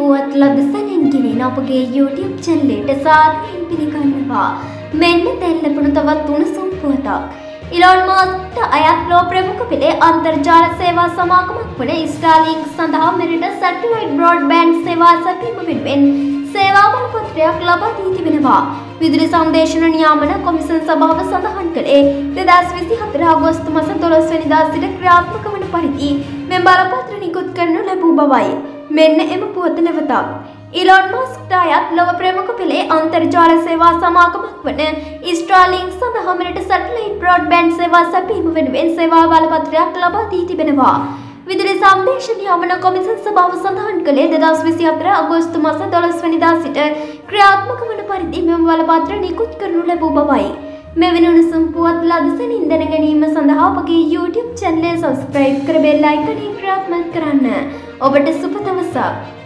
පුවත් ලදසනින් ගෙනෙන අපගේ YouTube චැනලයට සාදරයෙන් පිළිගන්නවා. මෙන්න තෙල්ලපුණු තවත් උණුසුම් පුවතක්. ඉලොන් මස්ක්ට අයත් ලෝ ප්‍රමුඛ පෙළේ අන්තර්ජාල සේවා සමාගමක් වන ස්ටාලින්ක් සඳහා මෙරට සැටලයිට් බ්‍රෝඩ්බෑන්ඩ් සේවා සැපීම වෙනුවෙන් සේවා බලපත්‍රයක් ලබා දී තිබෙනවා. විදුලි සංදේශන නියාමන කොමිසන් සභාව සඳහන් කළේ දෙදස් විසි හතර අගෝස්තු මස දොළොස් වැනිදා සිට ක්‍රියාත්මක වන පරිදි මෙම බලපත්‍ර නිකුත් කරනු ලැබූ බවයි. මෙන්න එම පුවත නැවතක්. ඉලොන් මස්ක්ට අයත් ලොව ප්‍රමුඛ පෙළේ අන්තර්ජාල සේවා සමාගමක් වන ස්ට්‍රාලිංක් සඳහා මෙරට සැටලයිට් බ්‍රෝඩ්බෑන්ඩ් සේවා සැපීම වෙනුවෙන් සේවා බලපත්‍රයක් ලබා දී තිබෙනවා. විදුලි සංදේශ නියාමන කොමිසන් සභාව සඳහන් කළේ දෙදස් විසි අතර අගෝස්තු මස දොළොස් වනිදා සිට ක්‍රියාත්මක වන පරිදි මෙම බලපත්‍ර නිකුත් කරනු ලැබූ බවයි. මෙවැනි උණුසුම් පුවත් ලදසනින් දැන ගැනීම සඳහා අපගේ YouTube චැනලය සබස්ක්‍රයිබ් කර බෙල් අයිකනින් ක්‍රියාත්මක කරන්න. ඔබට සුබ දවසක්.